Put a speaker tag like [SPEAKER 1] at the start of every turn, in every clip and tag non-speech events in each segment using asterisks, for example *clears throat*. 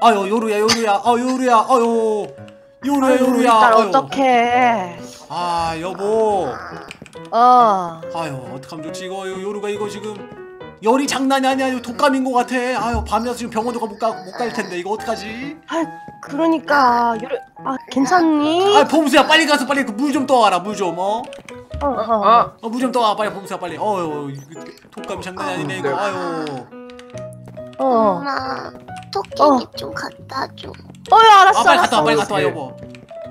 [SPEAKER 1] 아유 요루야 요루야. 아 요루야. 아유. 요루야 요루야.
[SPEAKER 2] 딸
[SPEAKER 1] 아유.
[SPEAKER 2] 어떡해.
[SPEAKER 1] 아 여보.
[SPEAKER 2] 어.
[SPEAKER 1] 아유 어떡하면 좋지? 이거 요- 요루가 이거 지금 열이 장난이 아니야. 이거 독감인 것 같아. 아유 밤이라서 지금 병원도 못갈 텐데. 이거 어떡하지?
[SPEAKER 2] 아, 그러니까 요리 아 괜찮니?
[SPEAKER 1] 아 봄수야 빨리 가서 빨리 물좀 떠와라. 물좀 어?
[SPEAKER 2] 어, 어.
[SPEAKER 3] 아,
[SPEAKER 1] 어, 물좀 떠와. 빨리 봄수야 빨리. 어유 독감이 장난이 아니네 이거. 아유.
[SPEAKER 2] 어.
[SPEAKER 4] 엄마 토끼니 좀 갖다 줘.
[SPEAKER 2] 어유 알았어.
[SPEAKER 1] 아 빨리 갔다. 와 빨리 갔다 와
[SPEAKER 3] 예.
[SPEAKER 1] 여보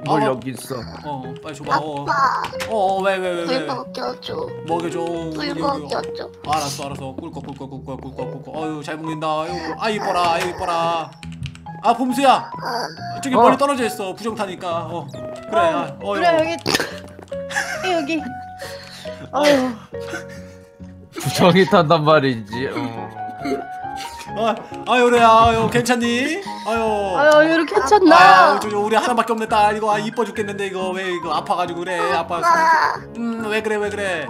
[SPEAKER 3] 뭘
[SPEAKER 1] 어.
[SPEAKER 3] 여기 있어.
[SPEAKER 1] 어 빨리 줘봐
[SPEAKER 4] 아빠
[SPEAKER 1] 어어왜 왜
[SPEAKER 4] 물 먹여줘.
[SPEAKER 1] 먹여줘
[SPEAKER 4] 물. 먹여줘.
[SPEAKER 1] 알았어 알았어 꿀꺽 꿀꺽 꿀꺽 꿀꺽 꿀꺽 어유 잘 먹는다 아유 아 이뻐라 아유 이뻐라 아 봄수야
[SPEAKER 4] 아,
[SPEAKER 1] 저기
[SPEAKER 3] 어.
[SPEAKER 1] 멀리 떨어져 있어 부정 타니까 어 그래 아, 어,
[SPEAKER 2] 그래 여기 *laughs* 여기. 아유.
[SPEAKER 3] 부정이 탄단 말이지. 어.
[SPEAKER 1] 아, 아 요래야 아유 괜찮니? 아유.
[SPEAKER 2] 아유 요리 괜찮나?
[SPEAKER 1] 아유 저 우리 하나밖에 없네 딸 이거 아 이뻐 죽겠는데 이거 왜 이거 아파가지고 그래? 아빠. 음왜 그래 왜 그래?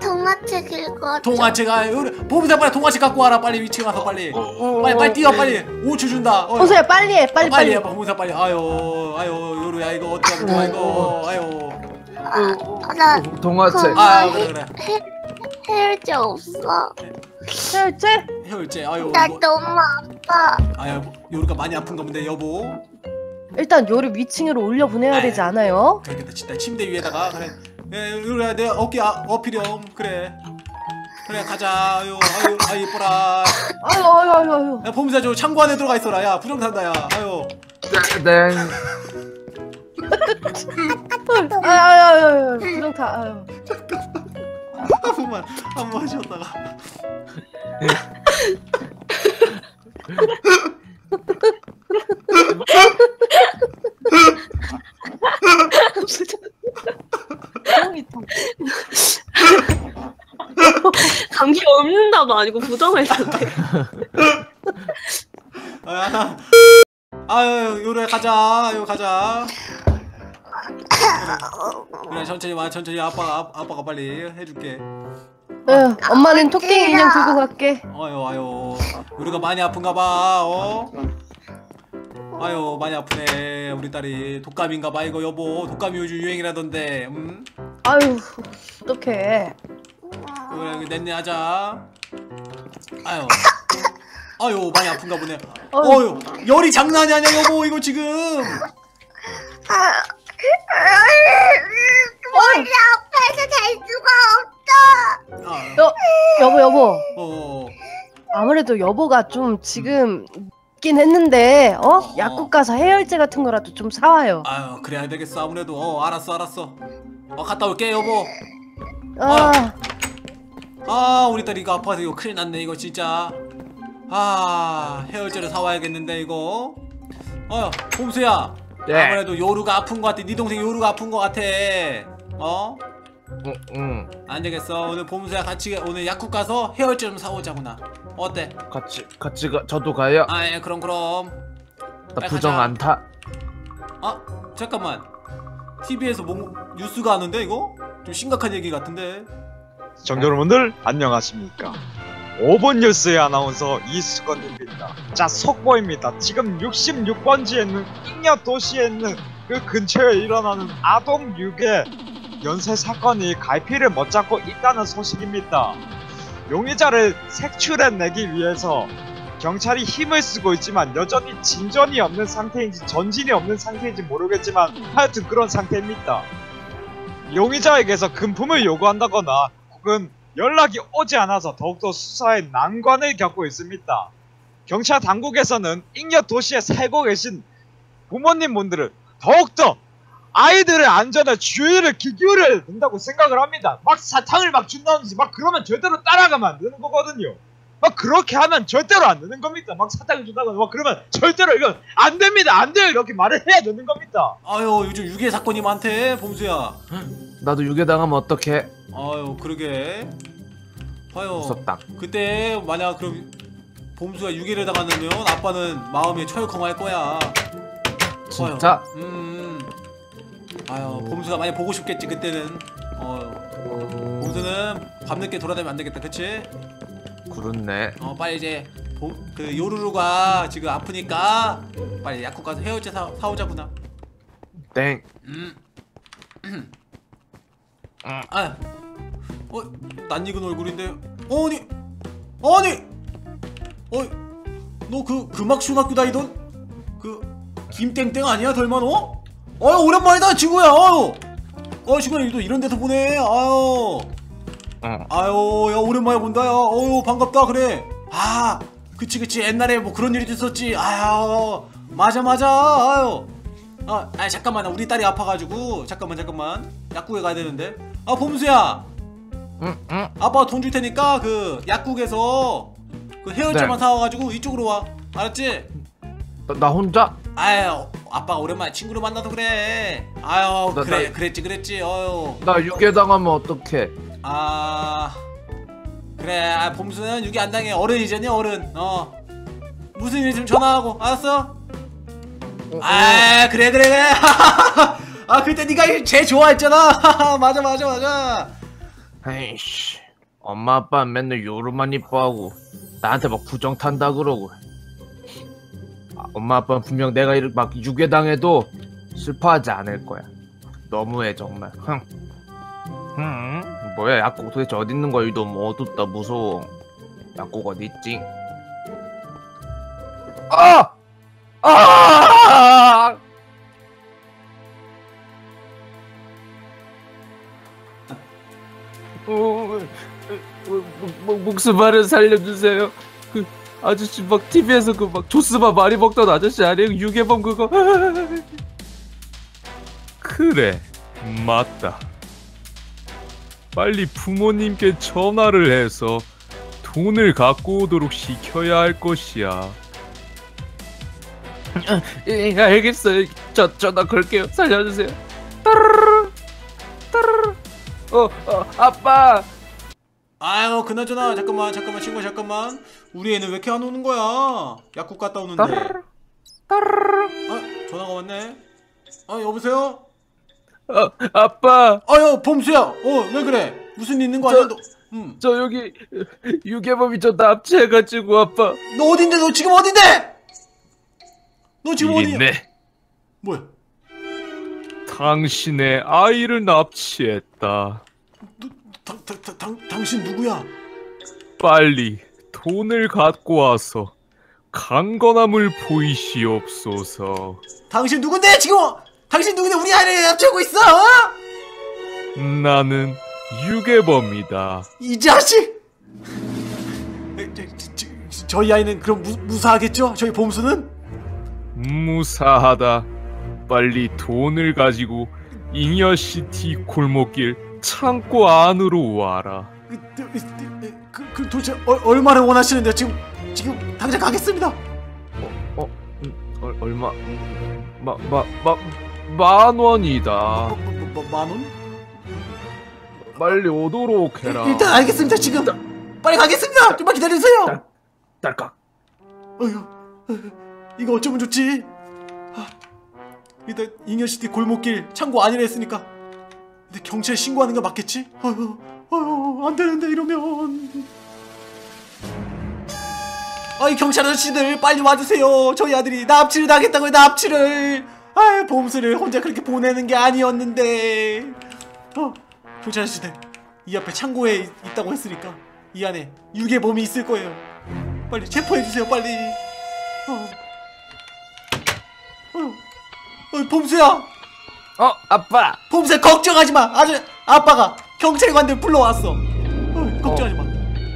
[SPEAKER 4] 동화책 읽어줘.
[SPEAKER 1] 동화책 요래 봄수야 빨리 동화책 갖고 와라 빨리. 위층 가서 빨리.
[SPEAKER 2] 어,
[SPEAKER 1] 빨리 빨리 뛰어 빨리. 5초 준다. 어,
[SPEAKER 2] 호수야 빨리 해 빨리
[SPEAKER 1] 아, 빨리
[SPEAKER 2] 빨리.
[SPEAKER 1] 해 봄수야 빨리. 아유 아유 요루야 이거 어떡하면 좋아 이거. 아유.
[SPEAKER 4] 아, 나
[SPEAKER 3] 동화책.
[SPEAKER 1] 아 그래 그래
[SPEAKER 4] 헤어제 없어.
[SPEAKER 2] 셋째.
[SPEAKER 1] 해올제 아유
[SPEAKER 4] 나
[SPEAKER 1] 이거
[SPEAKER 4] 너무 아파.
[SPEAKER 1] 아유 요루가 많이 아픈가 본데 여보
[SPEAKER 2] 일단 요리 위층으로 올려 보내야
[SPEAKER 1] 아유.
[SPEAKER 2] 되지 않아요?
[SPEAKER 1] 그러겠다 진짜 침대 위에다가 그래 예 요루야 내 어깨 아, 어필렴 그래 그래 가자 아유 아유 아유 이뻐라
[SPEAKER 2] 아유 아유 아유 아유.
[SPEAKER 1] 야 봄수야 저 창고 안에 들어가 있어라 야 부정 산다 야 아유
[SPEAKER 3] 땡.
[SPEAKER 2] 아유 아유 아유. 부정 타. 아유. *laughs*
[SPEAKER 1] 한 번만 한
[SPEAKER 2] 부정이 타.
[SPEAKER 5] 감기 없는다도 아니고 부정을 했는데
[SPEAKER 1] 아, 아유 요루야 가자 아유 가자 그래 천천히 와 천천히 아빠가 아, 아빠가 빨리 해줄게.
[SPEAKER 2] 응, 엄마는 토끼 인형 들고 갈게.
[SPEAKER 1] 아유 아유. 우리가 많이 아픈가 봐 어? 아유 많이 아프네. 우리 딸이 독감인가 봐 이거 여보. 독감이 요즘 유행이라던데 음?
[SPEAKER 2] 아유, 어떡해.
[SPEAKER 1] 그래 여기 하자. 아유. 아유 많이 아픈가 보네. 어유 열이 장난이 아니야 여보 이거 지금.
[SPEAKER 4] 아, 머리 아파서 잘 수가 없어.
[SPEAKER 1] 아,
[SPEAKER 2] 여, 여보, 여보.
[SPEAKER 1] 어,
[SPEAKER 2] 아무래도 여보가 좀 지금 있긴 했는데, 어?
[SPEAKER 1] 어.
[SPEAKER 2] 약국 가서 해열제 같은 거라도 좀 사와요.
[SPEAKER 1] 아유 그래야 되겠어 아무래도. 어 알았어 알았어. 어 갔다 올게 여보.
[SPEAKER 2] 아,
[SPEAKER 1] 아 우리 딸 이거 아파서 이거 큰일 났네 이거 진짜. 아 해열제를 사와야겠는데 이거. 어 봄수야
[SPEAKER 3] 예.
[SPEAKER 1] 아무래도 요루가 아픈 거 같아 네 동생 요루가 아픈 거 같아 어?
[SPEAKER 3] 응, 응.
[SPEAKER 1] 안 되겠어 오늘 봄수야 같이 오늘 약국 가서 해열제 좀 사오자구나 어때?
[SPEAKER 3] 같이 같이 가. 저도 가요.
[SPEAKER 1] 아 예 그럼 그럼
[SPEAKER 3] 나 부정
[SPEAKER 1] 가자.
[SPEAKER 3] 안 타.
[SPEAKER 1] 아 잠깐만 TV에서 뭐 뉴스가 하는데 이거? 좀 심각한 얘기 같은데
[SPEAKER 6] 시청자 여러분들 안녕하십니까 5번 뉴스의 아나운서 이수건입니다. 자 속보입니다. 지금 66번지에 있는 잉여 도시에 있는 그 근처에 일어나는 아동 유괴 연쇄 사건이 갈피를 못 잡고 있다는 소식입니다. 용의자를 색출해내기 위해서 경찰이 힘을 쓰고 있지만 여전히 진전이 없는 상태인지 전진이 없는 상태인지 모르겠지만 하여튼 그런 상태입니다. 용의자에게서 금품을 요구한다거나 혹은 연락이 오지 않아서 더욱더 수사에 난관을 겪고 있습니다. 경찰 당국에서는 잉여 도시에 살고 계신 부모님 분들을 더욱더 아이들의 안전에 주의를 기울여야 된다고 생각을 합니다. 막 사탕을 막 준다든지 막 그러면 절대로 따라가면 안 되는 거거든요. 막 그렇게 하면 절대로 안 되는 겁니다. 막 사탕을 준다거나 막 그러면 절대로 이건 안 됩니다. 안 돼요. 이렇게 말을 해야 되는 겁니다.
[SPEAKER 1] 아유 요즘 유괴 사건이 많대 봄수야
[SPEAKER 3] 나도 유괴 당하면 어떡해?
[SPEAKER 1] 아유 그러게 아유
[SPEAKER 3] 무섭다.
[SPEAKER 1] 그때 만약 그럼 봄수가 유괴를 당하면 아빠는 마음이 철컹할 거야
[SPEAKER 3] 진짜?
[SPEAKER 1] 아유, 음 아유 봄수가 많이 보고 싶겠지 그때는 어 봄수는 밤늦게 돌아다니면 안 되겠다 그치?
[SPEAKER 3] 그렇네.
[SPEAKER 1] 어 빨리 이제 봄, 그 요루루가 지금 아프니까 빨리 약국 가서 사, 사오자구나
[SPEAKER 3] 땡.
[SPEAKER 1] 음. *clears throat* 아, 어, 낯익은 얼굴인데, 어, 아니, 아니, 어, 너그 금학중학교 다니던 그 김땡땡 아니야, 덜만호? 어유 오랜만이다, 친구야. 아유, 어, 친구야, 또 이런 데서 보네. 아유,
[SPEAKER 3] 어.
[SPEAKER 1] 아유, 야 오랜만에 본다, 야. 어유 반갑다, 그래. 아, 그치, 그치. 옛날에 뭐 그런 일이 있었지. 아유, 맞아, 맞아. 아유. 아, 아 잠깐만 우리 딸이 아파가지고 잠깐만 잠깐만 약국에 가야 되는데 아 봄수야
[SPEAKER 3] 응, 응.
[SPEAKER 1] 아빠 돈줄 테니까 그 약국에서 그 헤어제만
[SPEAKER 3] 네.
[SPEAKER 1] 사와가지고 이쪽으로 와 알았지?
[SPEAKER 3] 나, 나 혼자?
[SPEAKER 1] 아유 아빠가 오랜만에 친구를 만나서 그래 아유
[SPEAKER 3] 나-
[SPEAKER 1] 그래
[SPEAKER 3] 나-
[SPEAKER 1] 그랬지 그랬지 어유
[SPEAKER 3] 나 유괴 당하면 어떡해?
[SPEAKER 1] 아 그래 아, 봄수는 유기 안 당해 어른이잖니 어른 어 무슨 일 있으면 전화하고 알았어?
[SPEAKER 3] 어,
[SPEAKER 1] 아 그래 그래 그래 *laughs* 아 그때 네가 제일 좋아했잖아 맞아 맞아 맞아
[SPEAKER 3] 에이씨. 엄마 아빠 맨날 요루만 이뻐하고 나한테 막 부정 탄다 그러고. 아, 엄마 아빠는 분명 내가 막 유괴 당해도 슬퍼하지 않을 거야. 너무해 정말. 흥. 흥. 뭐야 약국 도대체 어디 있는 거야? 이도 뭐 어둡다 무서워. 약국 어디 있지? 아! 아! 어, 어, 어, 목- 목수발을 살려주세요. 그 아저씨 막 TV에서 그 막 조스바 많이 먹던 아저씨 아니에요? 유괴범 그거. *laughs*
[SPEAKER 7] 그래, 맞다. 빨리 부모님께 전화를 해서 돈을 갖고 오도록 시켜야 할 것이야.
[SPEAKER 3] 예, 알겠어요. 저 전화 걸게요. 살려주세요. 따르르 따르르. 어, 어 아빠.
[SPEAKER 1] 아유 그나저나 잠깐만 잠깐만 친구 잠깐만 우리 애는 왜 이렇게 안 오는 거야 약국 갔다 오는데. 아 전화가 왔네 아 여보세요
[SPEAKER 3] 어, 아빠.
[SPEAKER 1] 아유 봄수야 어 왜 그래 무슨 일 있는 거 아니야 너, 음.
[SPEAKER 3] 저 여기 유괴범이 저 납치해가지고 아빠.
[SPEAKER 1] 너 어딘데 너 지금 어딘데 너 지금 어디야
[SPEAKER 7] 있네.
[SPEAKER 1] 뭐야
[SPEAKER 7] 당신의 아이를 납치했다.
[SPEAKER 1] 당, 당, 당, 당, 당신 누구야
[SPEAKER 7] 빨리 돈을 갖고 와서 강건함을 보이시옵소서.
[SPEAKER 1] 당신 누군데 지금 어- 당신 누군데 우리 아이를 납치하고 있어 어?
[SPEAKER 7] 나는 유괴범이다.
[SPEAKER 1] 이 자식 저, 저희 아이는 그럼 무, 무사하겠죠 저희 봄수는
[SPEAKER 7] 무사하다. 빨리 돈을 가지고 잉여시티 골목길 창고 안으로 와라.
[SPEAKER 1] 그, 그, 그, 그, 그 도대체 어, 얼마를 원하시는데 지금 지금 당장 가겠습니다
[SPEAKER 3] 어, 음, 얼, 얼마? 음, 마, 마, 마, 만 원이다.
[SPEAKER 1] 뭐, 뭐, 뭐, 뭐, 만 원?
[SPEAKER 3] 빨리 오도록 해라.
[SPEAKER 1] 일 단 알겠습니다 지금 빨리 가겠습니다 좀만 기다려주세요
[SPEAKER 3] 딸- 딸깍.
[SPEAKER 1] 어휴 이거 어쩌면 좋지 아, 일단 잉여시티 골목길 창고 아니라 했으니까 근데 경찰에 신고하는 거 맞겠지? 어휴 어휴 안 되는데 이러면. 아이 경찰 아저씨들 빨리 와주세요. 저희 아들이 납치를 당했다고요 납치를. 아 봄수를 혼자 그렇게 보내는 게 아니었는데. 어 경찰 아저씨들 이 앞에 창고에 있- 있다고 했으니까 이 안에 유괴범이 있을 거예요. 빨리 체포해 주세요 빨리. 어. 어. 어, 봄수야
[SPEAKER 3] 어, 아빠.
[SPEAKER 1] 봄수야 걱정하지마. 아주 아빠가 경찰관들 불러왔어. 어, 걱정하지마.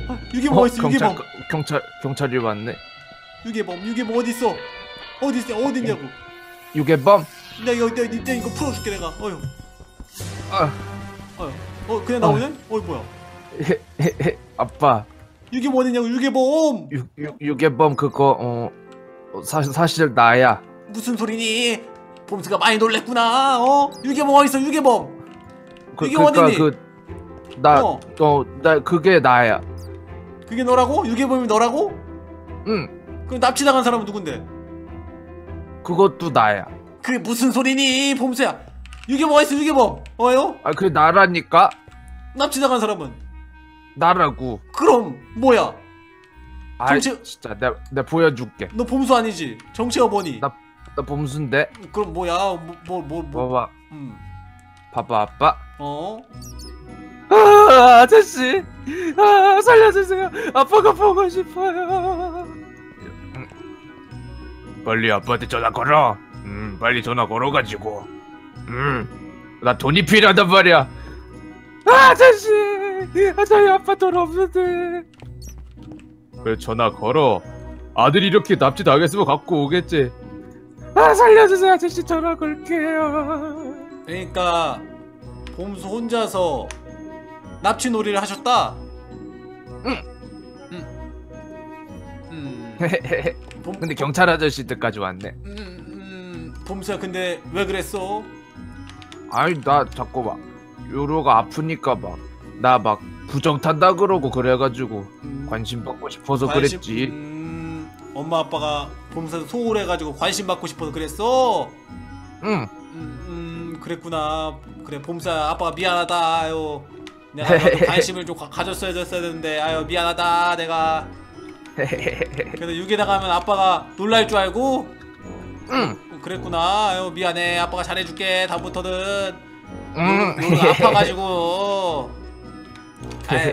[SPEAKER 1] 아, 유괴범
[SPEAKER 3] 어,
[SPEAKER 1] 어딨어
[SPEAKER 3] 경찰,
[SPEAKER 1] 유괴범?
[SPEAKER 3] 경찰, 경찰이 왔네.
[SPEAKER 1] 유괴범 유괴범 어딨어? 어딨어? 어딨냐고.
[SPEAKER 3] 유괴범.
[SPEAKER 1] 내가 이거 내가, 내가 이거 풀어줄게 내가. 어휴.
[SPEAKER 3] 아,
[SPEAKER 1] 어휴. 어 그냥 나오네? 어이 뭐야?
[SPEAKER 3] 헤, 헤, 헤, 아빠.
[SPEAKER 1] 유괴범 어딨냐고 유괴범!
[SPEAKER 3] 유, 유, 유괴범 그거 어, 어, 사실 사실 나야.
[SPEAKER 1] 무슨 소리니 봄수가 많이 놀랬구나 어 유괴범 어딨어 유괴범
[SPEAKER 3] 그,
[SPEAKER 1] 이게
[SPEAKER 3] 그러니까
[SPEAKER 1] 어디니?
[SPEAKER 3] 그 나
[SPEAKER 1] 어.
[SPEAKER 3] 어, 나 그게 나야.
[SPEAKER 1] 그게 너라고? 유괴범이 너라고?
[SPEAKER 3] 응,
[SPEAKER 1] 그럼 납치당한 사람은 누군데?
[SPEAKER 3] 그것도 나야.
[SPEAKER 1] 그게 무슨 소리니 봄수야 유괴범 어딨어 유괴범 어요?
[SPEAKER 3] 아, 그게 나라니까.
[SPEAKER 1] 납치당한 사람은
[SPEAKER 3] 나라고.
[SPEAKER 1] 그럼 뭐야
[SPEAKER 3] 아
[SPEAKER 1] 정치-
[SPEAKER 3] 진짜 내가 내가 보여줄게.
[SPEAKER 1] 너 봄수 아니지? 정치가 뭐니?
[SPEAKER 3] 나- 나 봄순데
[SPEAKER 1] 그럼 뭐야? 뭐뭐뭐 뭐, 뭐,
[SPEAKER 3] 봐봐
[SPEAKER 1] 음.
[SPEAKER 3] 봐봐 아빠.
[SPEAKER 1] 어?
[SPEAKER 3] 아, 아저씨, 아, 살려주세요. 아빠가 보고 싶어요. 빨리 아빠한테 전화 걸어. 음, 빨리 전화 걸어가지고. 음, 나 돈이 필요하단 말이야. 아, 아저씨, 아, 저희 아빠 돈 없는데. 그래 전화 걸어. 아들이 이렇게 납치 당했으면 갖고 오겠지. 아, 살려주세요, 아저씨 전화 걸게요.
[SPEAKER 1] 그러니까 봄수 혼자서 납치 놀이를 하셨다. 응. 음. *laughs* 봄,
[SPEAKER 3] 근데 경찰 아저씨들까지 왔네.
[SPEAKER 1] 음, 음, 봄수야 근데 왜 그랬어?
[SPEAKER 3] 아니 나 자꾸 막 요로가 아프니까 막 나 막 부정 탄다 그러고 그래가지고
[SPEAKER 1] 음,
[SPEAKER 3] 관심 받고 싶어서
[SPEAKER 1] 관심-
[SPEAKER 3] 그랬지.
[SPEAKER 1] 음, 엄마 아빠가 봄수한테 소홀해가지고 관심 받고 싶어서 그랬어.
[SPEAKER 3] 응.
[SPEAKER 1] 음, 음 그랬구나. 그래 봄수야 아빠가 미안하다. 아유 내가 *laughs* 관심을 좀 가, 가졌어야 됐어야 되는데 아유 미안하다 내가. *laughs* 그래도 육에 나가면 아빠가 놀랄 줄 알고
[SPEAKER 3] 응.
[SPEAKER 1] 그랬구나. 아유 미안해. 아빠가 잘해줄게. 다음부터는
[SPEAKER 3] 응.
[SPEAKER 1] 요로 아파가지고. *laughs* 아이,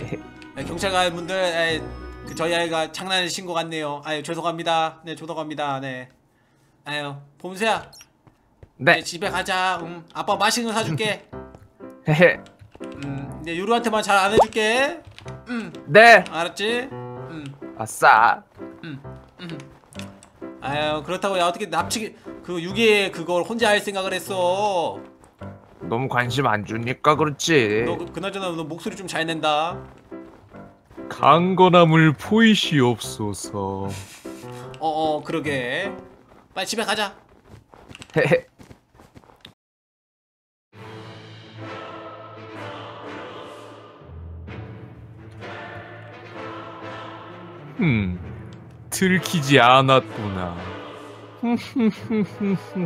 [SPEAKER 1] 네, 경찰관 분들, 아이, 그 저희 아이가 장난을 친 것 같네요. 아유 죄송합니다. 네 죄송합니다. 네. 아유 봄새야,
[SPEAKER 3] 네.
[SPEAKER 1] 집에 가자. 음, 아빠 맛있는 거 사줄게. *laughs*
[SPEAKER 3] 헤헤.
[SPEAKER 1] 음, 이제 요루한테만 잘 안 해줄게. 음,
[SPEAKER 3] 네.
[SPEAKER 1] 알았지? 음,
[SPEAKER 3] 아싸.
[SPEAKER 1] 음, 음. 아유 그렇다고 야 어떻게 납치 그 유괴 그걸 혼자 할 생각을 했어.
[SPEAKER 3] 너무 관심 안 주니까 그렇지.
[SPEAKER 1] 너 그- 그나저나 너 목소리 좀 잘 낸다.
[SPEAKER 7] 강건함을 포이시옵소서.
[SPEAKER 1] 어어 그러게. 빨리 집에 가자.
[SPEAKER 3] 헤헤.
[SPEAKER 7] 흠, 들키지 않았구나. *laughs* 흠흠흠흠흠.